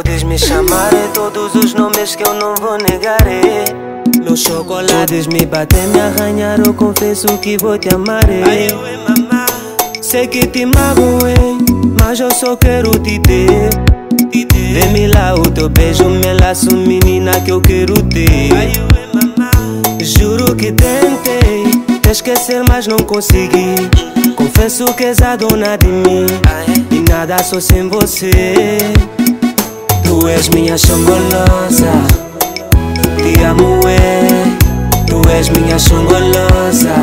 amaré Todos os nomes que eu não vou negar é. Los chocolates me batem, me arranhar Eu confesso que vou te amar é. Sei que te magoei Mas eu só quero te ter. Dê-me lá o teu beijo, me laço menina que eu quero ter. Juro que tentei te esquecer mas não consegui. Confesso que és a dona de mim E nada sou sem você Tu és minha chongolosa Te amo é. Tu és minha chongolosa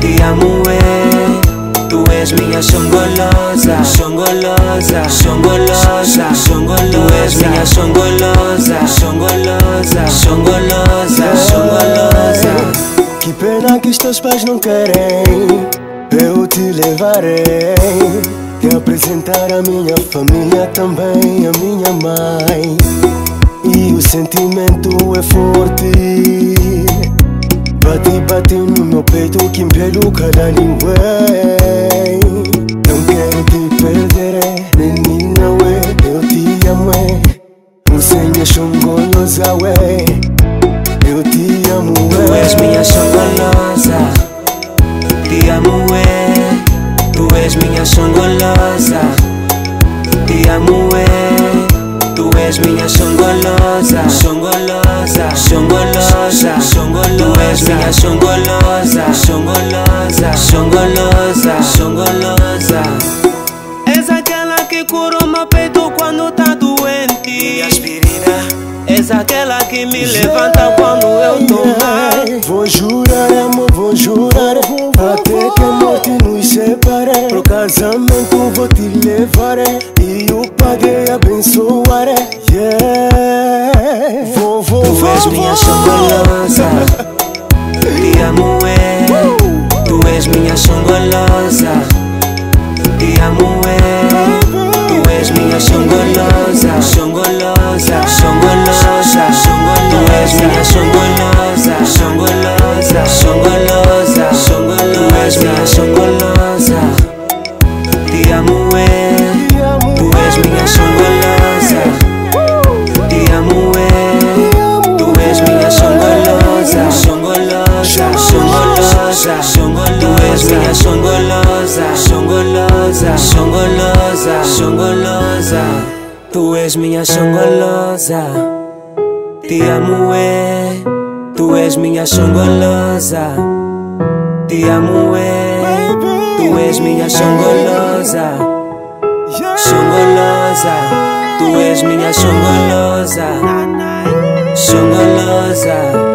Te amo é. Tu és minha chongolosa Chongolosa, chongolosa, chongolosa Tu és minha chongolosa Chongolosa, chongolosa, chongolosa Que pena que os teus pais não querem Eu te levarei Te apresentar a minha família Também a minha mãe. E o sentimento é forte. Bate, bate no meu peito Que impelo cada ninguém Não quero te perder Menina, ué Eu te amo, é. Você é chongolosa, ué Eu te amo, ué Tu és minha chongolosa Te amo é. Tu és minha chongolosa Te amo é. Tu és minha chongolosa Chongolosa, chongolosa, chongolosa Tu és minha chongolosa Chongolosa, chongolosa, chongolosa És aquela que cura o meu peito quando tá doente. Aspirina. És aquela que me levanta quando eu tô mal. Vou jurar, amor, vou jurar Pro casamento vou te levar E o Padre abençoar yeah. Vou, vou, Tu és minha chongolosa Te amo é Tu és minha chongolosa Te amo é Tu és minha chongolosa Chongolosa, chongolosa, chongolosa Tu és minha chongolosa Chongolosa, chongolosa, chongolosa Tu és minha chongolosa chongolosa, chongolosa Tu és minha chongolosa Chongolosa, chongolosa, chongolosa Tu és minha chongolosa Te amo é Tu és minha chongolosa Te amo é Tu és minha chongolosa Chongolosa, tu és minha chongolosa Chongolosa